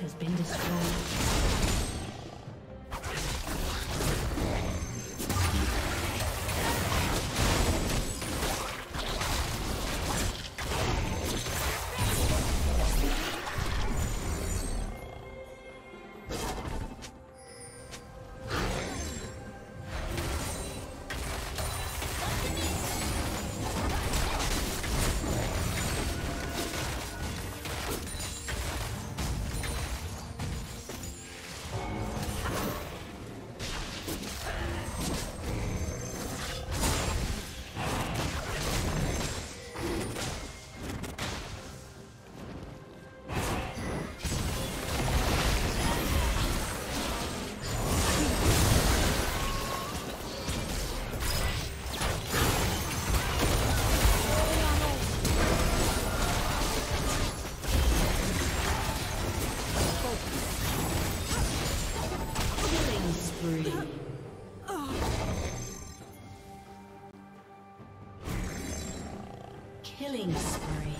Has been destroyed. Killing spree.